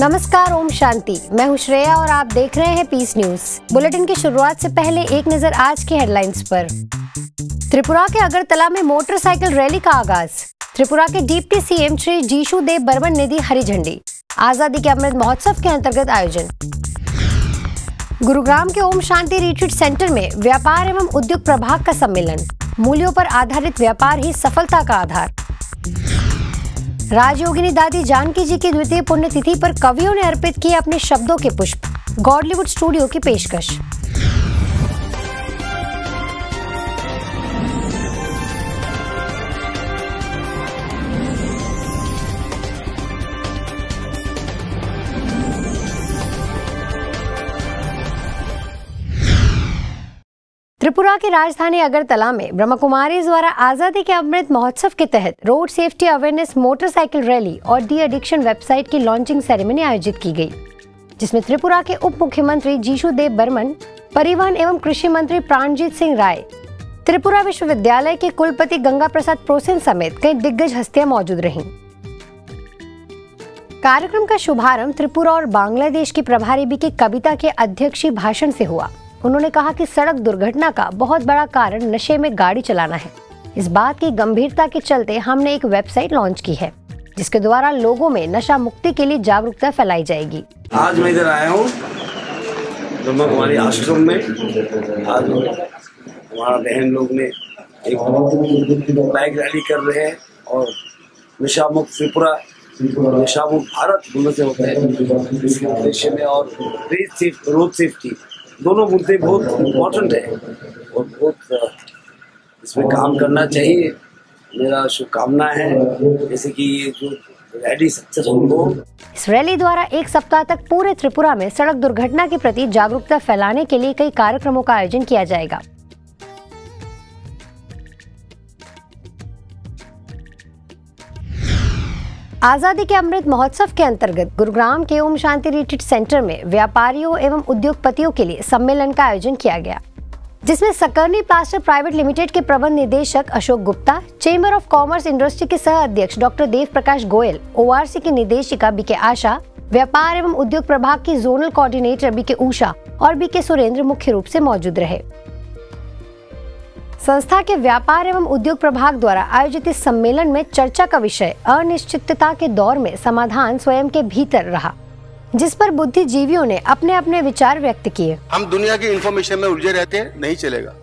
नमस्कार, ओम शांति। मैं हूँ श्रेया और आप देख रहे हैं पीस न्यूज़ बुलेटिन की शुरुआत से पहले एक नज़र आज के हेडलाइंस पर। त्रिपुरा के अगरतला में मोटरसाइकिल रैली का आगाज़। त्रिपुरा के डिप्टी सीएम श्री जीशु देव बर्मन ने दी हरी झंडी। आज़ादी के अमृत महोत्सव के अंतर्गत आयोजन। गुरुग्राम के ओम शांति रिट्रीट सेंटर में व्यापार एवं उद्योग प्रभाग का सम्मेलन। मूल्यों पर आधारित व्यापार ही सफलता का आधार। राजयोगिनी दादी जानकी जी की द्वितीय पुण्यतिथि पर कवियों ने अर्पित किए अपने शब्दों के पुष्प, गॉडलीवुड स्टूडियो की पेशकश। त्रिपुरा की राजधानी अगरतला में ब्रह्म कुमारी द्वारा आज़ादी के अमृत महोत्सव के तहत road safety awareness motorcycle rally और डी एडिक्शन वेबसाइट की लॉन्चिंग सेरेमनी आयोजित की गई, जिसमें त्रिपुरा के उप मुख्यमंत्री जीशु देव बर्मन, परिवहन एवं कृषि मंत्री प्राणजीत सिंह राय, त्रिपुरा विश्वविद्यालय के कुलपति गंगा प्रसाद प्रोसेन समेत कई दिग्गज हस्तियाँ मौजूद रहीं। कार्यक्रम का शुभारंभ त्रिपुरा और बांग्लादेश की प्रभारी बी के कविता के अध्यक्षीय भाषण से हुआ। उन्होंने कहा कि सड़क दुर्घटना का बहुत बड़ा कारण नशे में गाड़ी चलाना है। इस बात की गंभीरता के चलते हमने एक वेबसाइट लॉन्च की है, जिसके द्वारा लोगों में नशा मुक्ति के लिए जागरूकता फैलाई जाएगी। आज मैं इधर आया हूँ, ब्रह्मा कुमारी आश्रम में। आज हमारा बहन लोग ने एक बाइक रैली कर रहे हैं और नशा मुक्त त्रिपुरा नशा मुक्त भारत दोनों से और रोड सेफ्टी दोनों मुद्दे बहुत इम्पोर्टेंट है। और बहुत इसमें काम करना चाहिए। मेरा शुभकामना है, जैसे कि ये जो इस रैली द्वारा एक सप्ताह तक पूरे त्रिपुरा में सड़क दुर्घटना के प्रति जागरूकता फैलाने के लिए कई कार्यक्रमों का आयोजन किया जाएगा। आज़ादी के अमृत महोत्सव के अंतर्गत गुरुग्राम के ओम शांति रिट्रीट सेंटर में व्यापारियों एवं उद्योगपतियों के लिए सम्मेलन का आयोजन किया गया, जिसमें सकर्नी प्लास्टर प्राइवेट लिमिटेड के प्रबंध निदेशक Ashok Gupta, chamber of commerce industry के सह अध्यक्ष डॉक्टर देव प्रकाश गोयल, ओआरसी की निदेशिका बीके आशा, व्यापार एवं उद्योग प्रभाग की जोनल कोऑर्डिनेटर बीके उषा और बीके सुरेंद्र मुख्य रूप से मौजूद रहे। संस्था के व्यापार एवं उद्योग प्रभाग द्वारा आयोजित इस सम्मेलन में चर्चा का विषय अनिश्चितता के दौर में समाधान स्वयं के भीतर रहा, जिस पर बुद्धिजीवियों ने अपने अपने विचार व्यक्त किए। हम दुनिया की इंफॉर्मेशन में उलझे रहते हैं, नहीं चलेगा।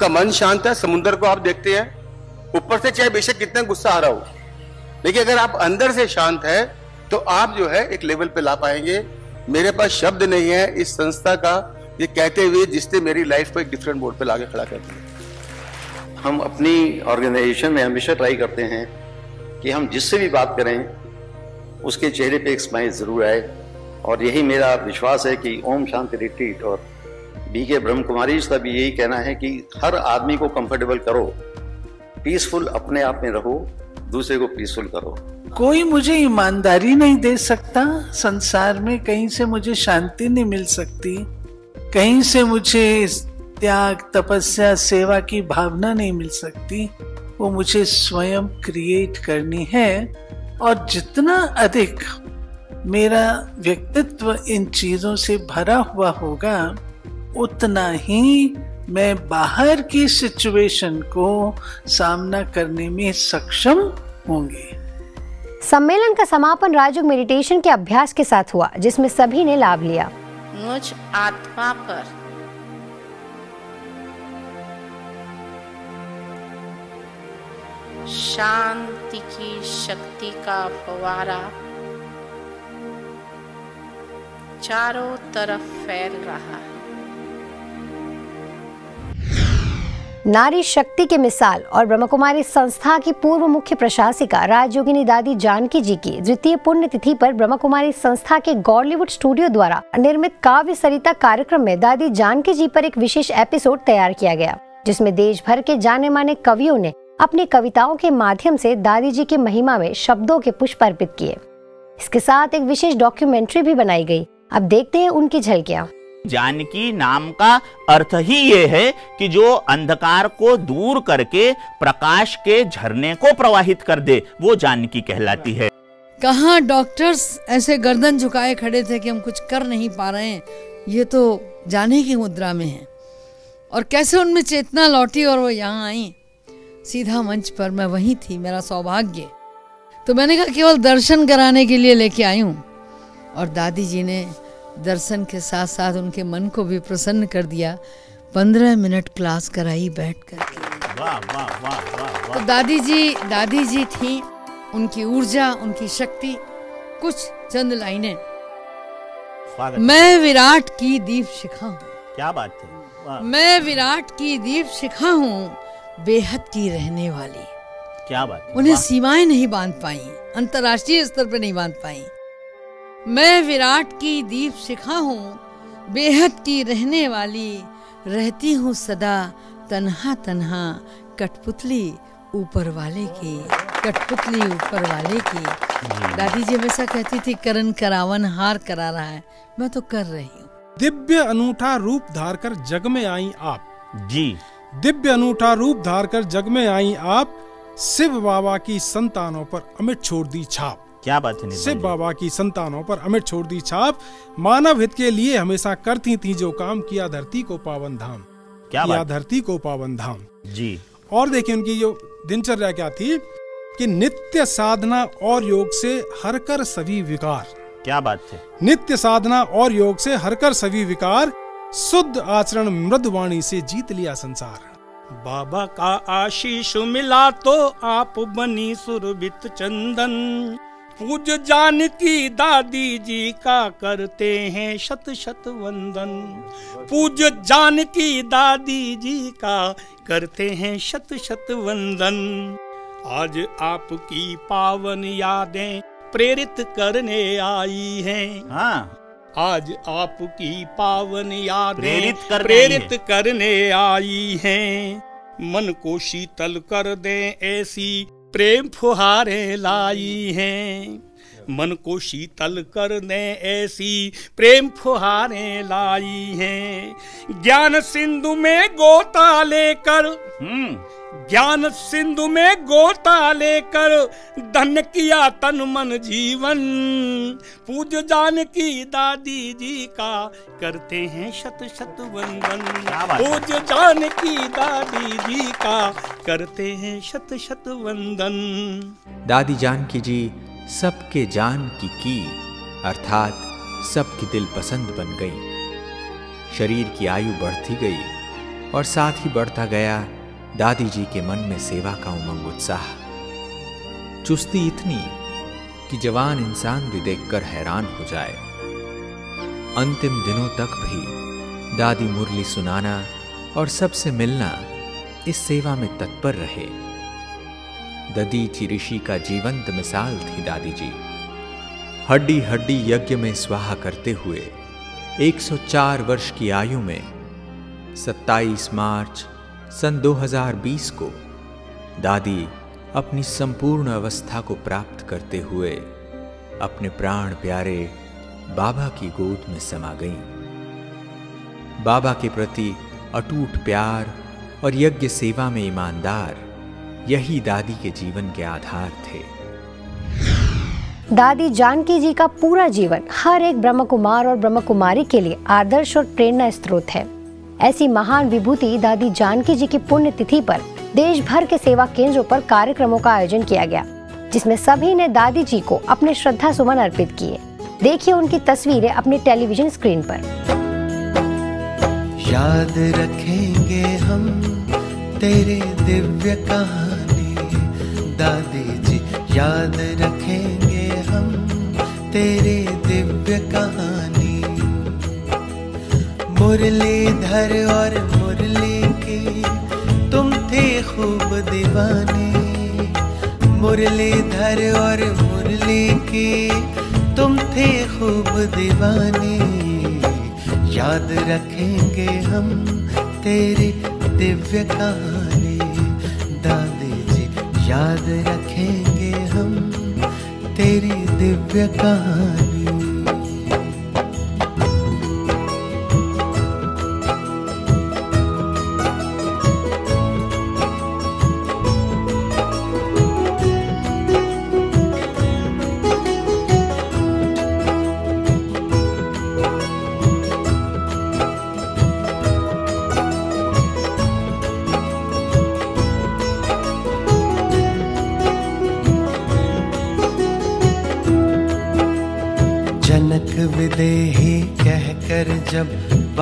का मन शांत है, समुद्र को आप देखते हैं, ऊपर से चाहे बेशक कितना गुस्सा आ रहा हो, लेकिन अगर आप अंदर से शांत है तो आप जो है एक लेवल पे ला पाएँगे। मेरे पास शब्द नहीं है, इस संस्था का ये कहते हुए जिसने मेरी लाइफ को एक डिफरेंट बोर्ड पे लाके खड़ा कर दिया। हम अपनी ऑर्गेनाइजेशन में हमेशा ट्राई करते हैं कि हम जिससे भी बात करें, उसके चेहरे पे एक स्माइल ज़रूर आए। और यही मेरा विश्वास है कि ओम शांति रिट्रीट और बी के ब्रह्म कुमारी का भी यही कहना है कि हर आदमी को कंफर्टेबल करो पीसफुल अपने आप में रहो, दूसरे को पीसफुल करो। कोई मुझे ईमानदारी नहीं दे सकता, संसार में कहीं से मुझे शांति नहीं मिल सकती। कहीं से मुझे त्याग, तपस्या, सेवा की भावना नहीं मिल सकती। वो मुझे स्वयं क्रिएट करनी है और जितना अधिक मेरा व्यक्तित्व इन चीज़ों से भरा हुआ होगा, उतना ही मैं बाहर की सिचुएशन को सामना करने में सक्षम होंगी। सम्मेलन का समापन राजयोग मेडिटेशन के अभ्यास के साथ हुआ, जिसमें सभी ने लाभ लिया। मुझ आत्मा पर। शांति की शक्ति का फवारा चारों तरफ़ फैल रहा। है नारी शक्ति के मिसाल और ब्रह्म कुमारी संस्था की पूर्व मुख्य प्रशासिका राजयोगिनी दादी जानकी जी की द्वितीय पुण्यतिथि पर ब्रह्म कुमारी संस्था के गॉडलीवुड स्टूडियो द्वारा निर्मित काव्य सरिता कार्यक्रम में दादी जानकी जी पर एक विशेष एपिसोड तैयार किया गया, जिसमें देश भर के जाने माने कवियों ने अपनी कविताओं के माध्यम से दादी जी की महिमा में शब्दों के पुष्प अर्पित किए। इसके साथ एक विशेष डॉक्यूमेंट्री भी बनाई गई। अब देखते हैं उनकी झलकियाँ। जानकी नाम का अर्थ ही ये है कि जो अंधकार को दूर करके प्रकाश के झरने को प्रवाहित कर दे, वो जानकी कहलाती है। कहा डॉक्टर्स ऐसे गर्दन झुकाए खड़े थे कि हम कुछ कर नहीं पा रहे हैं? ये तो जाने की मुद्रा में है। और कैसे उनमें चेतना लौटी और वो यहाँ आई? सीधा मंच पर मैं वहीं थी, मेरा सौभाग्य। तो मैंने कहा, केवल दर्शन कराने के लिए लेके आई हूँ। और दादी जी ने दर्शन के साथ साथ उनके मन को भी प्रसन्न कर दिया। पंद्रह मिनट क्लास कराई बैठ कर वाह वाह वाह वाह तो दादी जी दादी जी थी। उनकी ऊर्जा उनकी शक्ति कुछ चंद लाइनें। मैं विराट की दीप शिखा हूँ। क्या बात है। मैं विराट की दीप शिखा हूँ बेहद की रहने वाली। क्या बात उन्हें सीमाएँ नहीं बाँध पाई अंतर्राष्ट्रीय स्तर पर नहीं बाँध पाई। मैं विराट की दीप शिखा हूँ बेहद की रहने वाली रहती हूँ सदा तन्हा तन्हा कठपुतली ऊपर वाले की कठपुतली ऊपर वाले की। दादी जी हमेशा कहती थी करण करावन हार करा रहा है। मैं तो कर रही हूँ। दिव्य अनूठा रूप धार कर जग में आई आप। जी। दिव्य अनूठा रूप धार कर जग में आई आप शिव बाबा की संतानों पर अमिट छोड़ दी छाप। क्या बात है शिव बाबा की संतानों पर अमिट छोड़ दी छाप। मानव हित के लिए हमेशा करती थी जो काम किया धरती को पावन धाम। क्या किया धरती को पावन धाम। जी। और देखिए उनकी जो दिनचर्या क्या थी कि नित्य साधना और योग से हर कर सभी विकार। क्या बात है? नित्य साधना और योग से हर कर सभी विकार शुद्ध आचरण मृदवाणी से जीत लिया संसार। बाबा का आशीष मिला तो आप बनी सुरभित चंदन। पूज जानकी दादी जी का करते हैं शत शत वंदन। पूज जानकी दादी जी का करते हैं शत शत वंदन। आज आपकी पावन यादें प्रेरित करने आई हैं। हाँ। आज आपकी पावन यादें प्रेरित करने प्रेरित करने आई हैं। मन को शीतल कर दें ऐसी प्रेम फुहारें लाई हैं। मन को शीतल कर दें ऐसी प्रेम फुहारें लाई हैं। ज्ञान सिंधु में गोता लेकर हम्म ज्ञान सिंधु में गोता लेकर धन किया तन मन जीवन। पूज जान की दादी जी का करते हैं शत शत वंदन। पूज जान की दादी जी का करते हैं शत शत वंदन। दादी जानकी जी, सबके जान की की, अर्थात सबकी दिल पसंद बन गई। शरीर की आयु बढ़ती गई और साथ ही बढ़ता गया दादी जी के मन में सेवा का उमंग उत्साह। चुस्ती इतनी कि जवान इंसान भी देखकर हैरान हो जाए। अंतिम दिनों तक भी दादी मुरली सुनाना और सबसे मिलना इस सेवा में तत्पर रहे ददीची ऋषि का जीवंत मिसाल थी दादी जी हड्डी हड्डी यज्ञ में स्वाहा करते हुए 104 वर्ष की आयु में 27 मार्च सन 2020 को दादी अपनी संपूर्ण अवस्था को प्राप्त करते हुए अपने प्राण प्यारे बाबा की गोद में समा गईं। बाबा के प्रति अटूट प्यार और यज्ञ सेवा में ईमानदार, यही दादी के जीवन के आधार थे। दादी जानकी जी का पूरा जीवन हर एक ब्रह्म कुमार और ब्रह्म कुमारी के लिए आदर्श और प्रेरणा स्रोत है। ऐसी महान विभूति दादी जानकी जी की पुण्य तिथि पर देश भर के सेवा केंद्रों पर कार्यक्रमों का आयोजन किया गया, जिसमें सभी ने दादी जी को अपने श्रद्धा सुमन अर्पित किए। देखिए उनकी तस्वीरें अपने टेलीविज़न स्क्रीन पर। याद रखेंगे हम तेरे दिव्य कहानी। दादी जी, याद रखेंगे हम तेरे दिव्य कहानी। मुरलीधर और मुरली की तुम थे खूब दीवाने। मुरलीधर और मुरली की तुम थे खूब दीवाने। याद रखेंगे हम तेरी दिव्य कहानी। दादी जी याद रखेंगे हम तेरी दिव्य कहानी।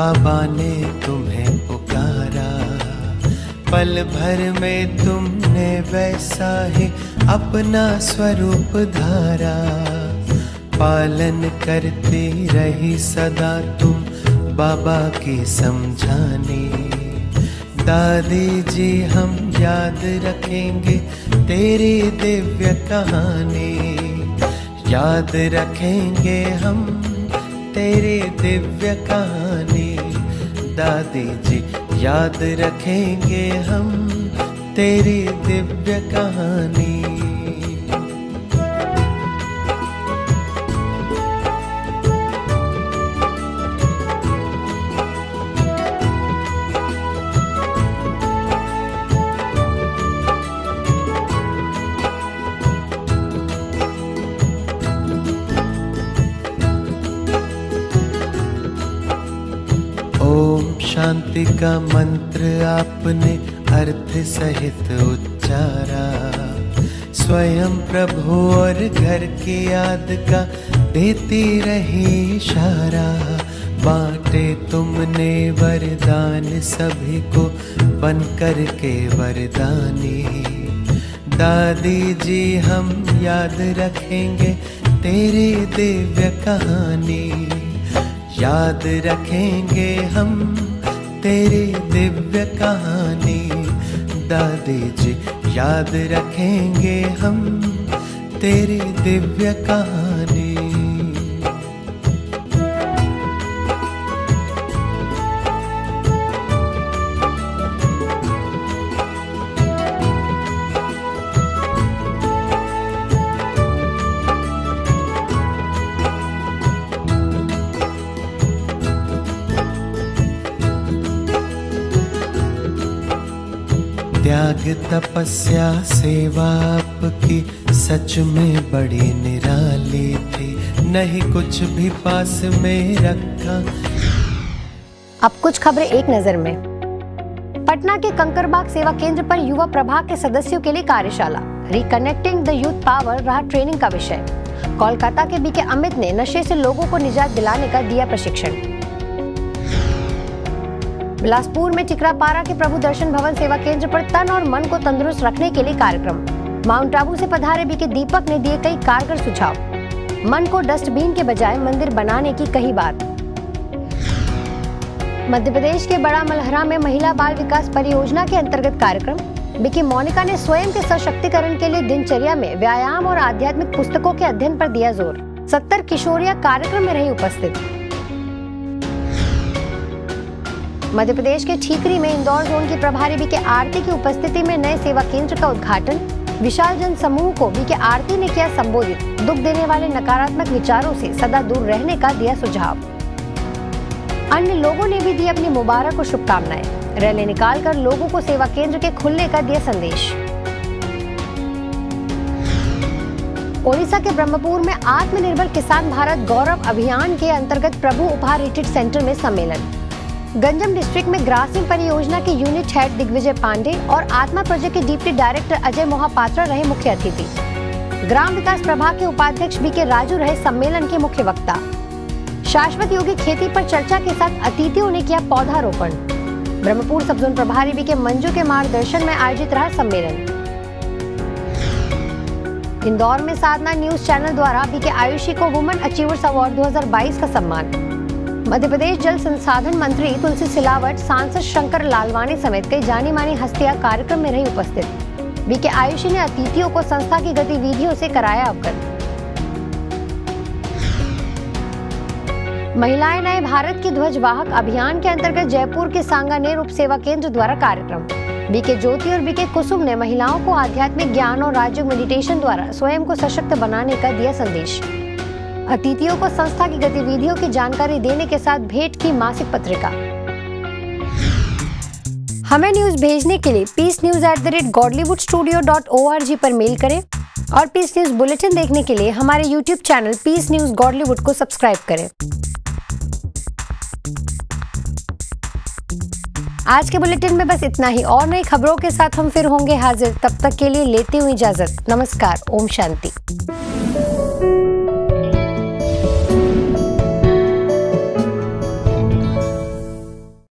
बाबा ने तुम्हें पुकारा। पल भर में तुमने वैसा ही अपना स्वरूप धारा। पालन करती रही सदा तुम बाबा की समझाने। दादी जी, हम याद रखेंगे तेरी दिव्य कहानी। याद रखेंगे हम तेरी दिव्य कहानी। दादी जी याद रखेंगे हम तेरी दिव्य कहानी। का मंत्र आपने अर्थ सहित उच्चारा। स्वयं प्रभु और घर की याद का देती रही इशारा। बांटे तुमने वरदान सभी को, बन कर के वरदानी। दादी जी, हम याद रखेंगे तेरी दिव्य कहानी। याद रखेंगे हम तेरी दिव्य कहानी। दादी जी याद रखेंगे हम तेरी दिव्य कहानी। त्याग तपस्या सेवा आपकी। सच में बड़ी निराली थी। नहीं कुछ भी पास में रखा। अब कुछ खबरें एक नज़र में। पटना के कंकरबाग सेवा केंद्र पर युवा प्रभाग के सदस्यों के लिए कार्यशाला। रिकनेक्टिंग द यूथ पावर रहा ट्रेनिंग का विषय। कोलकाता के बीके अमित ने नशे से लोगों को निजात दिलाने का दिया प्रशिक्षण। बिलासपुर में टिकरापारा के प्रभु दर्शन भवन सेवा केंद्र पर तन और मन को तंदुरुस्त रखने के लिए कार्यक्रम। माउंट आबू से पधारे बीके दीपक ने दिए कई कारगर सुझाव। मन को डस्टबिन के बजाय मंदिर बनाने की कही बात। मध्य प्रदेश के बड़ा मलहरा में महिला बाल विकास परियोजना के अंतर्गत कार्यक्रम। बिकी मोनिका ने स्वयं के सशक्तिकरण के लिए दिनचर्या में व्यायाम और आध्यात्मिक पुस्तकों के अध्ययन पर दिया ज़ोर। सत्तर किशोरिया कार्यक्रम में रही उपस्थित। मध्य प्रदेश के ठीकरी में इंदौर जोन की प्रभारी बी के आरती की उपस्थिति में नए सेवा केंद्र का उद्घाटन। विशाल जन समूह को बी के आरती ने किया संबोधित। दुख देने वाले नकारात्मक विचारों से सदा दूर रहने का दिया सुझाव। अन्य लोगों ने भी दी अपनी मुबारक और शुभकामनाएँ। रैली निकाल कर लोगों को सेवा केंद्र के खुलने का दिया संदेश। ओडिशा के ब्रह्मपुर में आत्मनिर्भर किसान भारत गौरव अभियान के अंतर्गत प्रभु उपहार रिट्रीट सेंटर में सम्मेलन। गंजम डिस्ट्रिक्ट में ग्रासिंग परियोजना के यूनिट हेड दिग्विजय पांडे और आत्मा प्रोजेक्ट के डिप्टी डायरेक्टर अजय मोहापात्रा रहे मुख्य अतिथि। ग्राम विकास प्रभाग के उपाध्यक्ष बी के राजू रहे सम्मेलन के मुख्य वक्ता। शाश्वत योगी खेती पर चर्चा के साथ अतिथियों ने किया पौधारोपण। ब्रह्मपुर सब जोन प्रभारी बी के मंजू के मार्गदर्शन में आयोजित रहा सम्मेलन। इंदौर में साधना न्यूज़ चैनल द्वारा बी के आयुषी को वुमेन अचीवर्स अवार्ड 2022 का सम्मान। मध्य प्रदेश जल संसाधन मंत्री तुलसी सिलावट, सांसद शंकर लालवानी समेत कई जानी मानी हस्तियाँ कार्यक्रम में रही उपस्थित। बीके आयुषी ने अतिथियों को संस्था की गतिविधियों से कराया अवगत। महिलाएँ नए भारत की ध्वजवाहक अभियान के अंतर्गत जयपुर के सांगानेर उप सेवा केंद्र द्वारा कार्यक्रम। बीके ज्योति और बीके कुसुम ने महिलाओं को आध्यात्मिक ज्ञान और राज्य मेडिटेशन द्वारा स्वयं को सशक्त बनाने का दिया संदेश। अतिथियों को संस्था की गतिविधियों की जानकारी देने के साथ भेंट की मासिक पत्रिका। हमें न्यूज़ भेजने के लिए peace news at the rate Godlywood studio dot O R G पर मेल करें और पीस न्यूज़ बुलेटिन देखने के लिए हमारे YouTube channel peace news Godlywood को सब्सक्राइब करें। आज के बुलेटिन में बस इतना ही और नई खबरों के साथ हम फिर होंगे हाजिर। तब तक के लिए लेते हुए इजाज़त। नमस्कार, ओम शांति।